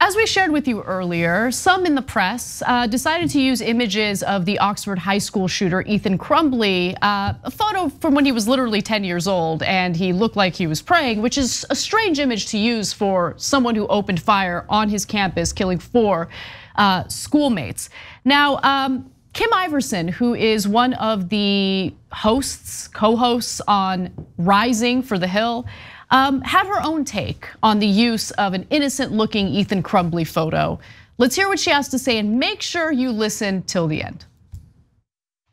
As we shared with you earlier, some in the press uh, decided to use images of the Oxford High School shooter Ethan Crumbley, uh, a photo from when he was literally 10 years old and he looked like he was praying, which is a strange image to use for someone who opened fire on his campus, killing four uh, schoolmates. Now, um, Kim Iversen, who is one of the hosts, co-hosts on Rising for the Hill, um, had her own take on the use of an innocent looking Ethan Crumbley photo. Let's hear what she has to say and make sure you listen till the end.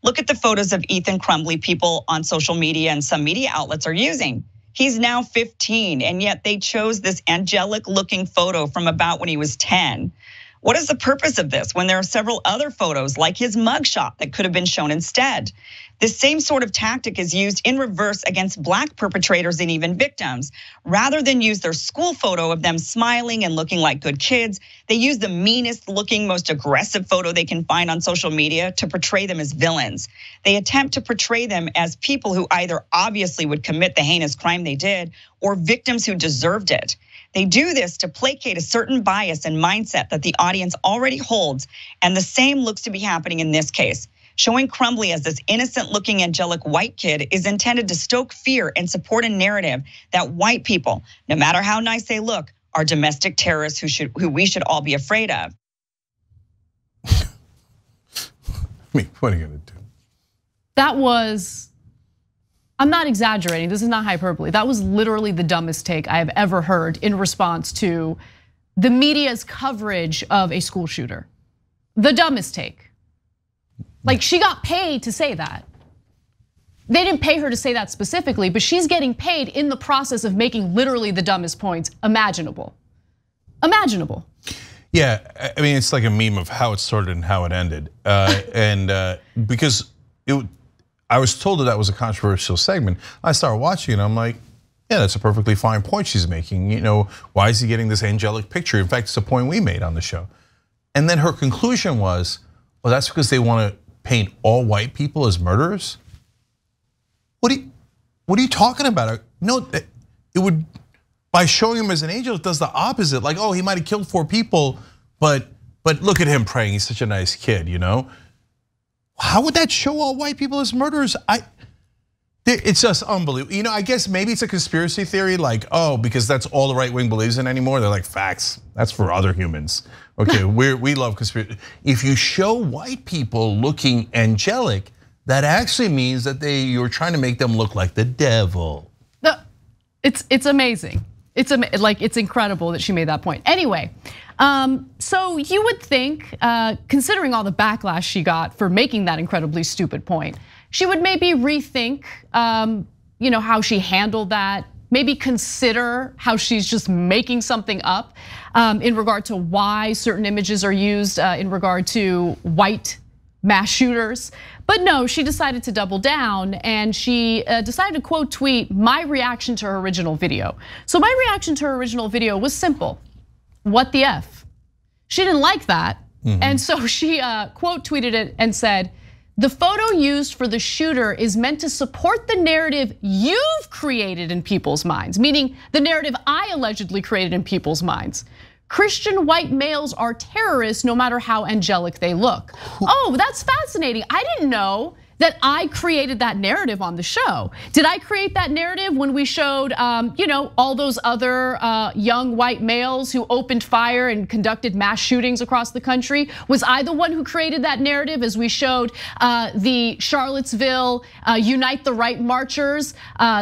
Look at the photos of Ethan Crumbley people on social media and some media outlets are using. He's now 15, and yet they chose this angelic looking photo from about when he was 10. What is the purpose of this when there are several other photos like his mugshot that could have been shown instead? This same sort of tactic is used in reverse against black perpetrators and even victims. Rather than use their school photo of them smiling and looking like good kids, they use the meanest looking, most aggressive photo they can find on social media to portray them as villains. They attempt to portray them as people who either obviously would commit the heinous crime they did or victims who deserved it. They do this to placate a certain bias and mindset that the audience already holds, and the same looks to be happening in this case. Showing Crumbley as this innocent looking angelic white kid is intended to stoke fear and support a narrative that white people, no matter how nice they look, are domestic terrorists who should who we should all be afraid of. I mean, what are you gonna do? That was, I'm not exaggerating, this is not hyperbole. That was literally the dumbest take I have ever heard in response to the media's coverage of a school shooter. The dumbest take. Like she got paid to say that. They didn't pay her to say that specifically, but she's getting paid in the process of making literally the dumbest points imaginable. Imaginable. Yeah, I mean, it's like a meme of how it started and how it ended. Uh, and uh, because it, I was told that that was a controversial segment, I started watching and I'm like, yeah, that's a perfectly fine point she's making. You know, why is he getting this angelic picture? In fact, it's a point we made on the show. And then her conclusion was, well, that's because they want to paint all white people as murderers? What are you, what are you talking about? No, it would by showing him as an angel, it does the opposite. Like, oh, he might have killed four people, but but look at him praying. He's such a nice kid, you know. How would that show all white people as murderers? I. It's just unbelievable. You know, I guess maybe it's a conspiracy theory, like, oh, because that's all the right wing believes in anymore. They're like, facts. That's for other humans. Okay, we we love conspiracy. If you show white people looking angelic, that actually means that they you're trying to make them look like the devil. No, it's it's amazing. It's like it's incredible that she made that point. Anyway, um, so you would think, uh, considering all the backlash she got for making that incredibly stupid point, she would maybe rethink, um, you know, how she handled that. Maybe consider how she's just making something up um, in regard to why certain images are used uh, in regard to white mass shooters. But no, she decided to double down and she uh, decided to quote tweet my reaction to her original video. So my reaction to her original video was simple. What the F? She didn't like that. Mm -hmm. And so she uh, quote tweeted it and said, the photo used for the shooter is meant to support the narrative you've created in people's minds, meaning the narrative I allegedly created in people's minds. Christian white males are terrorists no matter how angelic they look. Oh, that's fascinating. I didn't know that I created that narrative on the show. Did I create that narrative when we showed, um, you know, all those other uh, young white males who opened fire and conducted mass shootings across the country? Was I the one who created that narrative as we showed uh, the Charlottesville uh, Unite the Right marchers,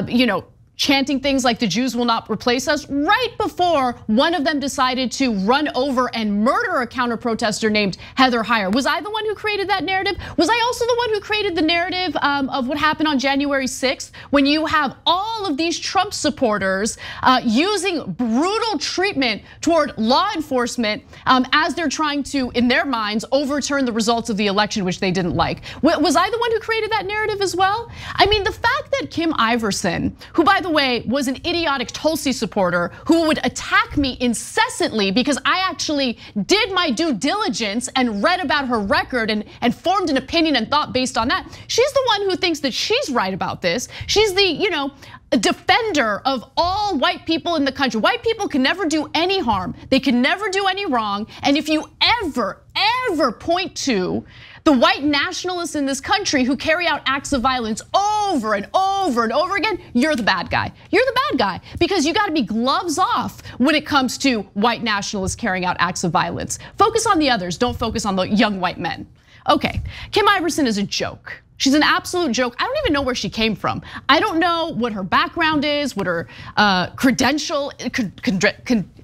you know, chanting things like the Jews will not replace us right before one of them decided to run over and murder a counter protester named Heather Heyer. Was I the one who created that narrative? Was I also the one who created the narrative um, of what happened on January 6th when you have all of these Trump supporters uh, using brutal treatment toward law enforcement um, as they're trying to, in their minds, overturn the results of the election, which they didn't like? Was I the one who created that narrative as well? I mean, the fact that Kim Iversen, who by the way, was an idiotic Tulsi supporter who would attack me incessantly because I actually did my due diligence and read about her record and, and formed an opinion and thought based on that. She's the one who thinks that she's right about this. She's the, you know, defender of all white people in the country. White people can never do any harm. They can never do any wrong. And if you ever, ever point to the white nationalists in this country who carry out acts of violence over and over and over again, you're the bad guy. You're the bad guy because you gotta be gloves off when it comes to white nationalists carrying out acts of violence. Focus on the others, don't focus on the young white men. Okay, Kim Iversen is a joke. She's an absolute joke. I don't even know where she came from. I don't know what her background is, what her uh, credential,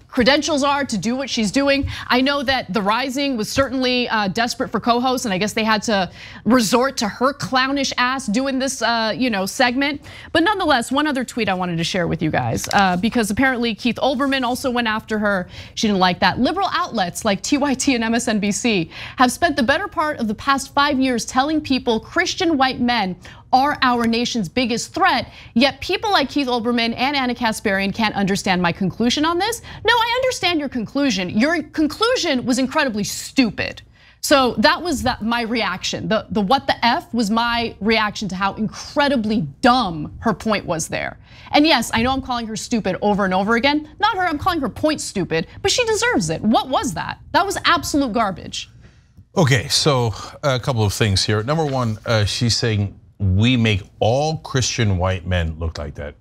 credentials are to do what she's doing. I know that The Rising was certainly uh, desperate for co-hosts, and I guess they had to resort to her clownish ass doing this, uh, you know, segment. But nonetheless, one other tweet I wanted to share with you guys, uh, because apparently Keith Olbermann also went after her. She didn't like that. Liberal outlets like TYT and MSNBC have spent the better part of the past five years telling people Christian white men are our nation's biggest threat. Yet people like Keith Olbermann and Ana Kasparian can't understand my conclusion on this. No, I understand your conclusion. Your conclusion was incredibly stupid. So that was that my reaction. The, the what the F was my reaction to how incredibly dumb her point was there. And yes, I know I'm calling her stupid over and over again. Not her, I'm calling her point stupid, but she deserves it. What was that? That was absolute garbage. Okay, so a couple of things here. Number one, uh, she's saying we make all Christian white men look like that.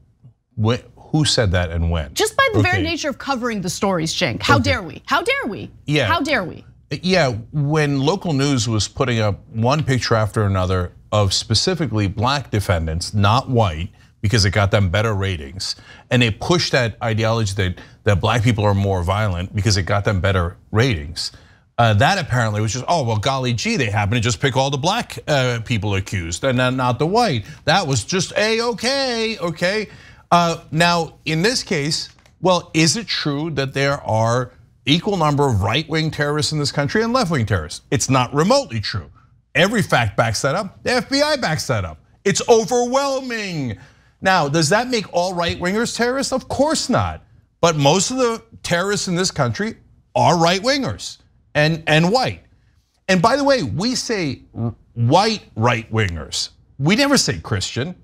Who said that and when? Just by the okay. very nature of covering the stories, Cenk. How okay. dare we? How dare we? Yeah. How dare we? Yeah, when local news was putting up one picture after another of specifically black defendants, not white, because it got them better ratings, and they pushed that ideology that, that black people are more violent because it got them better ratings. Uh, that apparently was just, oh, well, golly gee, they happen to just pick all the black uh, people accused and not the white. That was just a-okay, okay? Uh, now, in this case, well, is it true that there are equal number of right-wing terrorists in this country and left-wing terrorists? It's not remotely true. Every fact backs that up. The FBI backs that up. It's overwhelming. Now, does that make all right-wingers terrorists? Of course not. But most of the terrorists in this country are right-wingers and, and white. And by the way, we say white right wingers. We never say Christian.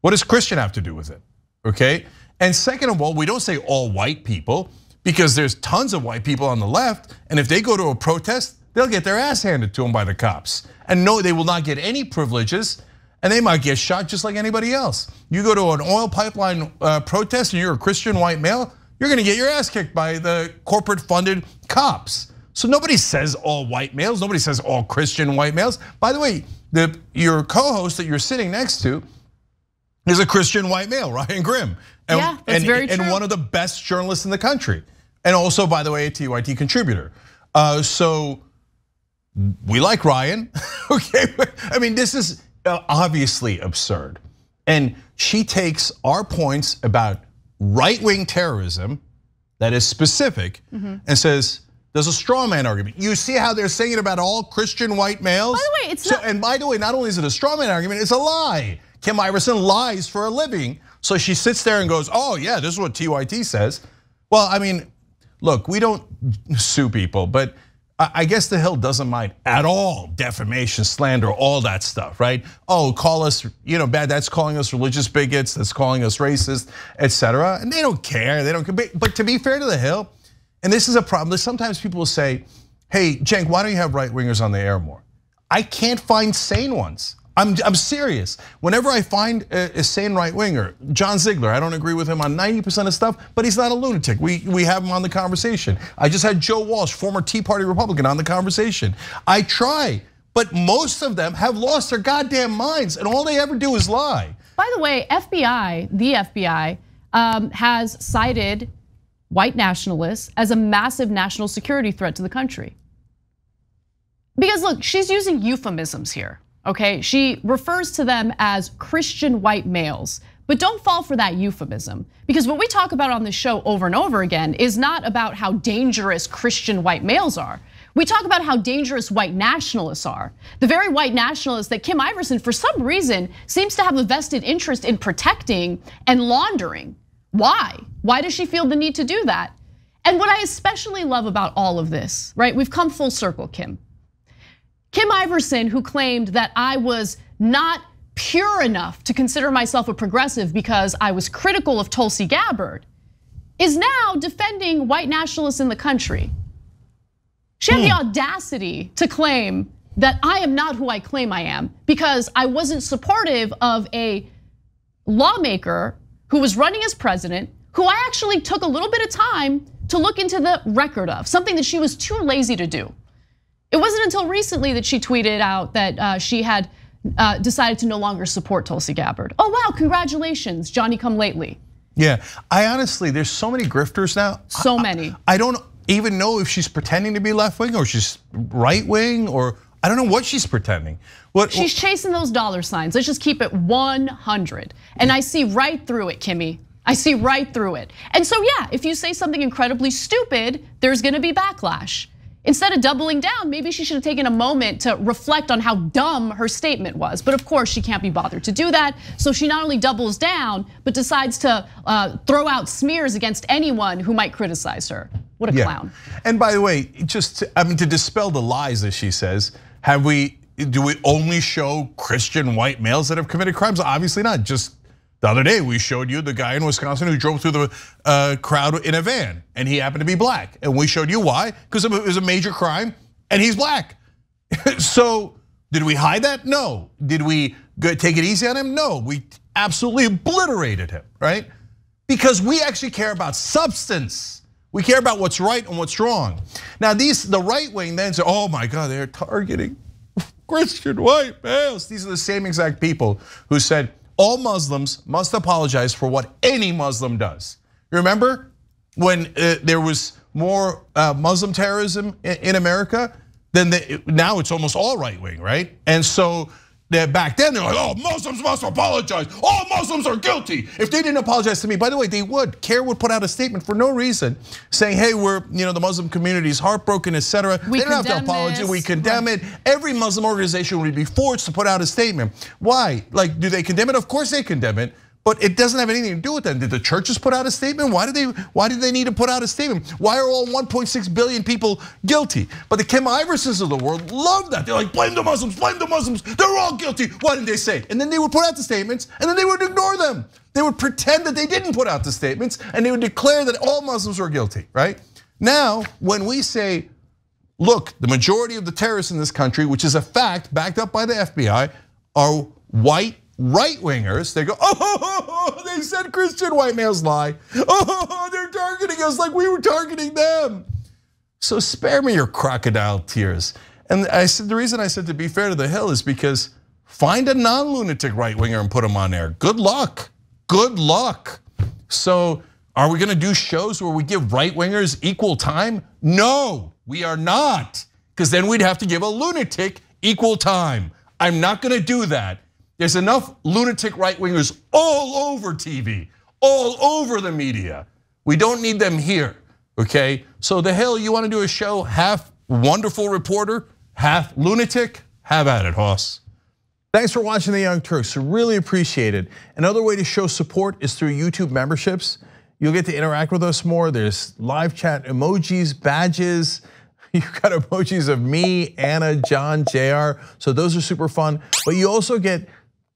What does Christian have to do with it? Okay. And second of all, we don't say all white people because there's tons of white people on the left. And if they go to a protest, they'll get their ass handed to them by the cops. And no, they will not get any privileges and they might get shot just like anybody else. You go to an oil pipeline uh, protest and you're a Christian white male, you're gonna get your ass kicked by the corporate funded cops. So nobody says all white males, nobody says all Christian white males. By the way, the, your co-host that you're sitting next to is a Christian white male, Ryan Grim. And, yeah, that's and, very true. And one of the best journalists in the country. And also, by the way, a TYT contributor. Uh, so we like Ryan, okay? I mean, this is uh, obviously absurd. And she takes our points about right-wing terrorism that is specific mm -hmm. and says, there's a straw man argument. You see how they're saying it about all Christian white males? By the way, it's so, not- And by the way, not only is it a straw man argument, it's a lie. Kim Iversen lies for a living. So she sits there and goes, oh yeah, this is what TYT says. Well, I mean, look, we don't sue people, but I guess the Hill doesn't mind at all defamation, slander, all that stuff, right? Oh, call us, you know, bad. That's calling us religious bigots. That's calling us racist, etc. And they don't care. They don't. But to be fair to the Hill, and this is a problem. Sometimes people will say, hey, Cenk, why don't you have right wingers on the air more? I can't find sane ones. I'm, I'm serious. Whenever I find a, a sane right winger, John Ziegler, I don't agree with him on 90% of stuff, but he's not a lunatic. We, we have him on the conversation. I just had Joe Walsh, former Tea Party Republican, on the conversation. I try, but most of them have lost their goddamn minds, and all they ever do is lie. By the way, FBI, the FBI, um, has cited white nationalists as a massive national security threat to the country. Because look, she's using euphemisms here, okay? She refers to them as Christian white males. But don't fall for that euphemism. Because what we talk about on this show over and over again is not about how dangerous Christian white males are. We talk about how dangerous white nationalists are. The very white nationalists that Kim Iversen, for some reason, seems to have a vested interest in protecting and laundering. Why? Why does she feel the need to do that? And what I especially love about all of this, right? We've come full circle, Kim. Kim Iversen, who claimed that I was not pure enough to consider myself a progressive because I was critical of Tulsi Gabbard is now defending white nationalists in the country. She had the hmm. audacity to claim that I am not who I claim I am because I wasn't supportive of a lawmaker who was running as president, who I actually took a little bit of time to look into the record of, something that she was too lazy to do. It wasn't until recently that she tweeted out that uh, she had uh, decided to no longer support Tulsi Gabbard. Oh wow, congratulations, Johnny come lately. Yeah, I honestly, there's so many grifters now. So many. I, I don't even know if she's pretending to be left wing or she's right wing or I don't know what she's pretending. What She's chasing those dollar signs. Let's just keep it 100. And I see right through it, Kimmy. I see right through it. And so yeah, if you say something incredibly stupid, there's gonna be backlash. Instead of doubling down, maybe she should have taken a moment to reflect on how dumb her statement was. But of course, she can't be bothered to do that. So she not only doubles down, but decides to uh, throw out smears against anyone who might criticize her. What a yeah. clown. And by the way, just, I mean, to dispel the lies that she says, have we, do we only show Christian white males that have committed crimes? Obviously not, just the other day, we showed you the guy in Wisconsin who drove through the uh, crowd in a van, and he happened to be black. And we showed you why, because it was a major crime, and he's black. so, did we hide that? No. Did we take it easy on him? No. We absolutely obliterated him, right? Because we actually care about substance. We care about what's right and what's wrong. Now, these the right wing then say, "Oh my God, they're targeting Christian white males." These are the same exact people who said all Muslims must apologize for what any Muslim does. You Remember when uh, there was more uh, Muslim terrorism in America? Then now it's almost all right wing, right? And so back then they're like, oh, Muslims must apologize. All Muslims are guilty. If they didn't apologize to me, by the way, they would. CAIR would put out a statement for no reason saying, hey, we're, you know, the Muslim community is heartbroken, etc. They don't have to apologize. This. We condemn right. it. Every Muslim organization would be forced to put out a statement. Why? Like, do they condemn it? Of course they condemn it. But it doesn't have anything to do with them. Did the churches put out a statement? Why did they why did they need to put out a statement? Why are all 1.6 billion people guilty? But the Kim Iversens of the world love that. They're like, blame the Muslims, blame the Muslims. They're all guilty. Why didn't they say? And then they would put out the statements and then they would ignore them. They would pretend that they didn't put out the statements and they would declare that all Muslims were guilty, right? Now, when we say, look, the majority of the terrorists in this country, which is a fact backed up by the FBI, are white right wingers, they go, oh, they said Christian white males lie. Oh, they're targeting us like we were targeting them. So spare me your crocodile tears. And I said the reason I said to be fair to the Hill is because find a non-lunatic right winger and put him on there. Good luck. Good luck. So are we going to do shows where we give right wingers equal time? No, we are not. Because then we'd have to give a lunatic equal time. I'm not going to do that. There's enough lunatic right wingers all over TV, all over the media. We don't need them here, okay? So the hell, you wanna do a show half wonderful reporter, half lunatic? Have at it, Hoss. Thanks for watching The Young Turks, really appreciate it. Another way to show support is through YouTube memberships. You'll get to interact with us more. There's live chat emojis, badges, You've got emojis of me, Ana, John, JR. So those are super fun. But you also get